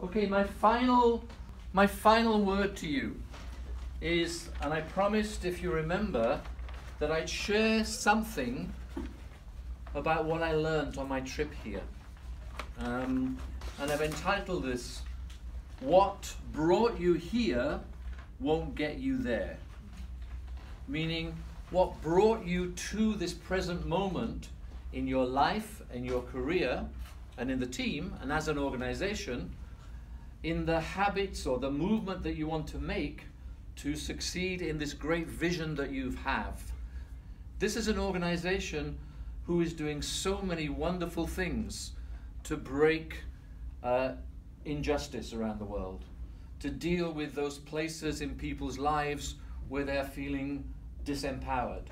Okay, my final, my final word to you is, and I promised, if you remember, that I'd share something about what I learned on my trip here. Um, and I've entitled this, What Brought You Here Won't Get You There. Meaning, what brought you to this present moment in your life in your career and in the team and as an organization, in the habits or the movement that you want to make to succeed in this great vision that you have. This is an organization who is doing so many wonderful things to break uh, injustice around the world, to deal with those places in people's lives where they're feeling disempowered.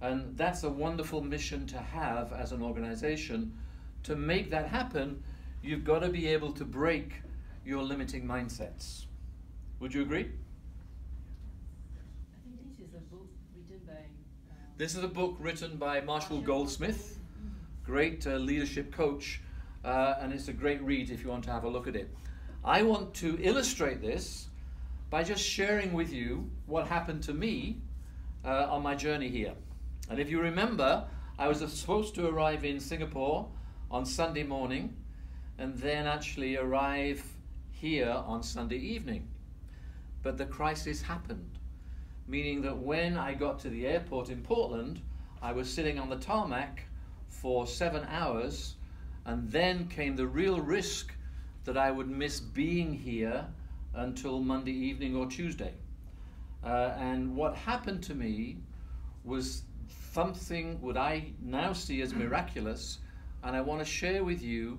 And that's a wonderful mission to have as an organization. To make that happen, you've got to be able to break your limiting mindsets. Would you agree? I think this is a book written by. Uh, This is a book written by Marshall Goldsmith, great uh, leadership coach, uh, and it's a great read if you want to have a look at it. I want to illustrate this by just sharing with you what happened to me uh, on my journey here. And if you remember, I was supposed to arrive in Singapore on Sunday morning and then actually arrive here on Sunday evening. But the crisis happened meaning that when I got to the airport in Portland, I was sitting on the tarmac for seven hours, and then came the real risk that I would miss being here until Monday evening or Tuesday. Uh, and what happened to me was something what I now see as miraculous, and I want to share with you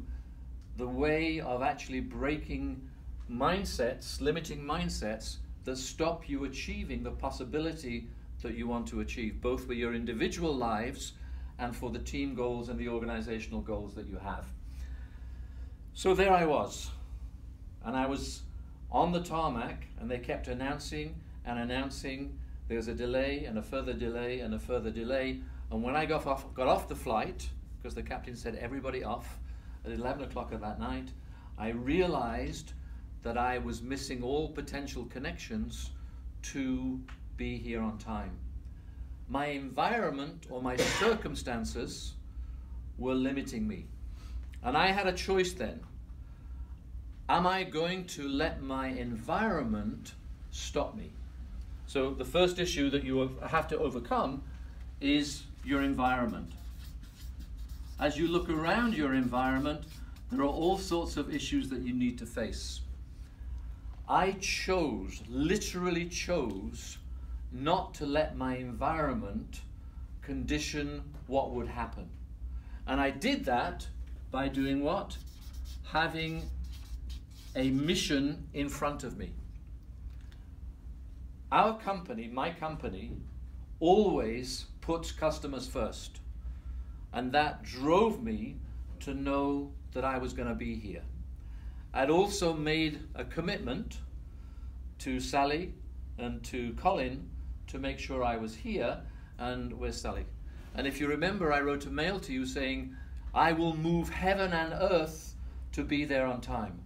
the way of actually breaking mindsets, limiting mindsets that stop you achieving the possibility that you want to achieve, both for your individual lives and for the team goals and the organizational goals that you have. So there I was, and I was on the tarmac, and they kept announcing and announcing there's a delay and a further delay and a further delay. And when I got off, got off the flight, because the captain said everybody off at 11 o'clock at that night, I realized that I was missing all potential connections to be here on time. My environment or my circumstances were limiting me. And I had a choice then. Am I going to let my environment stop me? So, the first issue that you have to overcome is your environment. As you look around your environment, there are all sorts of issues that you need to face. I chose, literally chose, not to let my environment condition what would happen. And I did that by doing what? Having a mission in front of me. Our company, my company, always puts customers first. And that drove me to know that I was going to be here. I'd also made a commitment to Sally and to Colin to make sure I was here. And where's Sally? And if you remember, I wrote a mail to you saying, I will move heaven and earth to be there on time.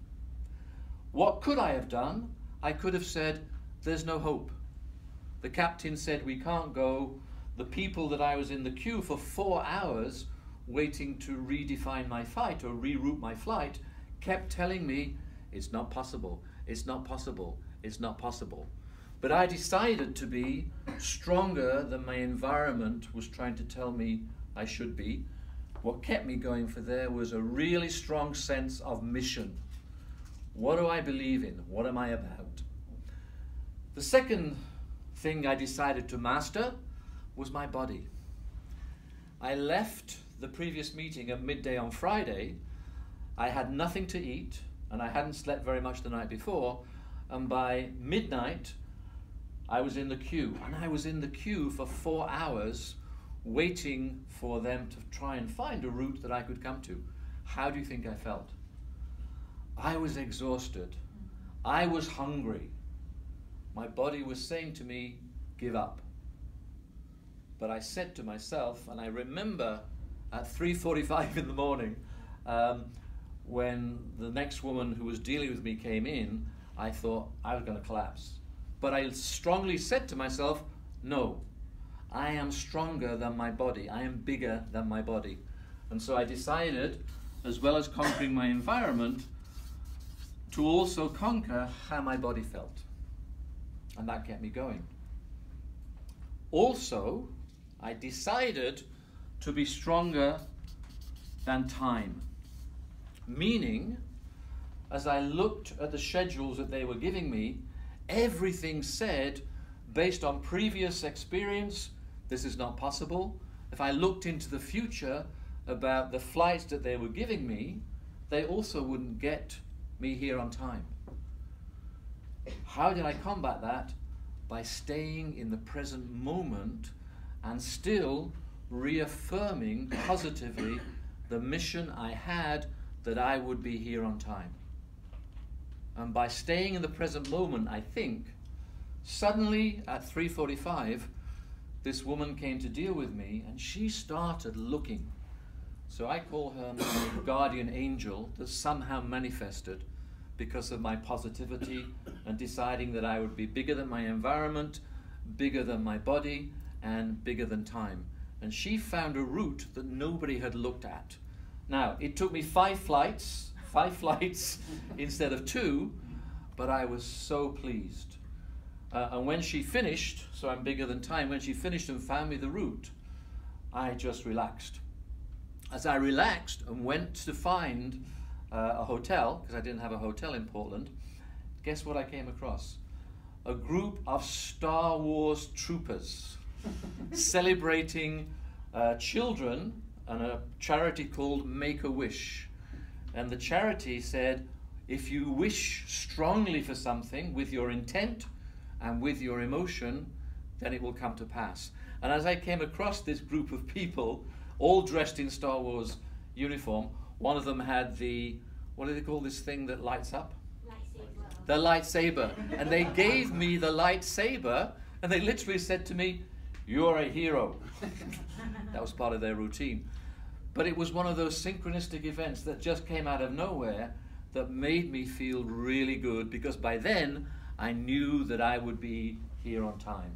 What could I have done? I could have said, There's no hope. The captain said, We can't go. The people that I was in the queue for four hours waiting to redefine my flight or reroute my flight kept telling me, It's not possible, it's not possible, it's not possible. But I decided to be stronger than my environment was trying to tell me I should be. What kept me going for there was a really strong sense of mission. What do I believe in? What am I about? The second thing I decided to master was my body. I left the previous meeting at midday on Friday. I had nothing to eat and I hadn't slept very much the night before. And by midnight, I was in the queue. And I was in the queue for four hours waiting for them to try and find a route that I could come to. How do you think I felt? I was exhausted. I was hungry. My body was saying to me, give up. But I said to myself, and I remember at 3.45 in the morning, um, when the next woman who was dealing with me came in, I thought I was going to collapse. But I strongly said to myself, no, I am stronger than my body. I am bigger than my body. And so I decided, as well as conquering my environment, to also conquer how my body felt. And that kept me going. Also, I decided to be stronger than time. Meaning, as I looked at the schedules that they were giving me, everything said, based on previous experience, this is not possible. If I looked into the future about the flights that they were giving me, they also wouldn't get me here on time. How did I combat that? By staying in the present moment and still reaffirming positively the mission I had that I would be here on time. And by staying in the present moment, I think, suddenly at 3:45 this woman came to deal with me and she started looking. So I call her my guardian angel that somehow manifested because of my positivity and deciding that I would be bigger than my environment, bigger than my body, and bigger than time. And she found a route that nobody had looked at. Now, it took me five flights, five flights instead of two, but I was so pleased. Uh, and when she finished, so I'm bigger than time, when she finished and found me the route, I just relaxed. As I relaxed and went to find uh, a hotel, because I didn't have a hotel in Portland, guess what I came across? A group of Star Wars troopers celebrating uh, children and a charity called Make a Wish. And the charity said, if you wish strongly for something with your intent and with your emotion, then it will come to pass. And as I came across this group of people, all dressed in Star Wars uniform, one of them had the, what do they call this thing that lights up? Lightsaber. The lightsaber. And they gave me the lightsaber, and they literally said to me, You're a hero. that was part of their routine. But it was one of those synchronistic events that just came out of nowhere that made me feel really good because by then I knew that I would be here on time.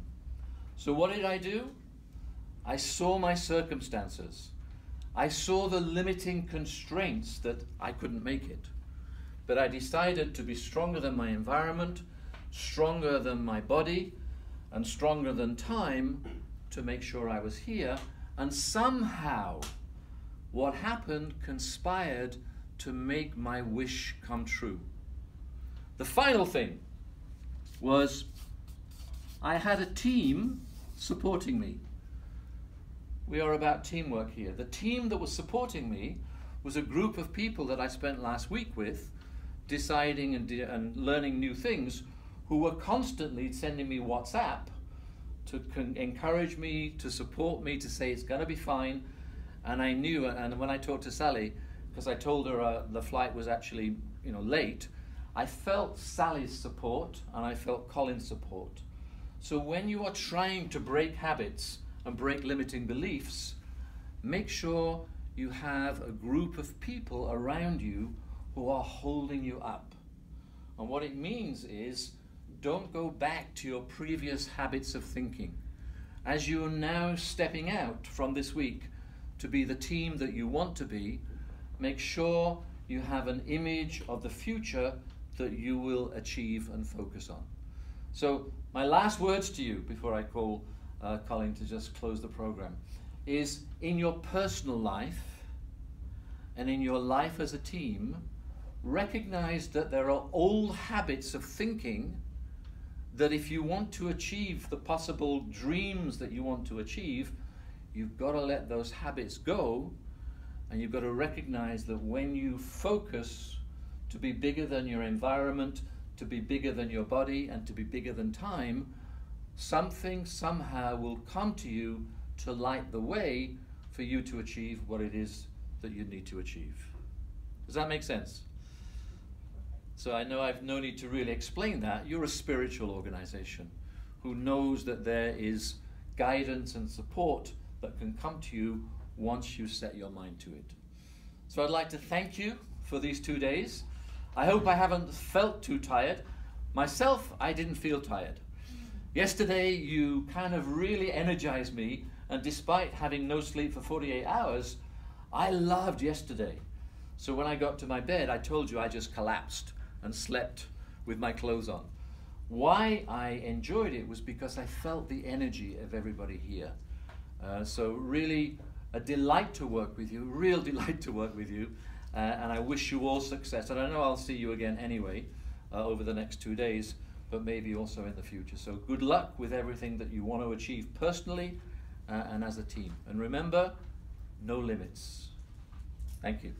So, what did I do? I saw my circumstances. I saw the limiting constraints that I couldn't make it. But I decided to be stronger than my environment, stronger than my body, and stronger than time to make sure I was here. And somehow, what happened conspired to make my wish come true. The final thing was I had a team supporting me. We are about teamwork here. The team that was supporting me was a group of people that I spent last week with, deciding and, de- and learning new things, who were constantly sending me WhatsApp to encourage me, to support me, to say it's going to be fine. And I knew, and when I talked to Sally, because I told her uh, the flight was actually, you know, late, I felt Sally's support and I felt Colin's support. So when you are trying to break habits and break limiting beliefs, make sure you have a group of people around you who are holding you up. And what it means is don't go back to your previous habits of thinking. As you are now stepping out from this week to be the team that you want to be, make sure you have an image of the future that you will achieve and focus on. So, my last words to you before I call uh, Colin to just close the program is in your personal life and in your life as a team, recognize that there are old habits of thinking that if you want to achieve the possible dreams that you want to achieve, you've got to let those habits go and you've got to recognize that when you focus to be bigger than your environment, to be bigger than your body, and to be bigger than time, something somehow will come to you to light the way for you to achieve what it is that you need to achieve. Does that make sense? So I know I've no need to really explain that. You're a spiritual organization who knows that there is guidance and support that can come to you once you set your mind to it. So I'd like to thank you for these two days. I hope I haven't felt too tired. Myself, I didn't feel tired. Yesterday, you kind of really energized me, and despite having no sleep for 48 hours, I loved yesterday. So when I got to my bed, I told you I just collapsed and slept with my clothes on. Why I enjoyed it was because I felt the energy of everybody here. Uh, so really a delight to work with you, real delight to work with you, uh, and I wish you all success. And I know I'll see you again anyway uh, over the next two days, but maybe also in the future. So good luck with everything that you want to achieve personally uh, and as a team. And remember, no limits. Thank you.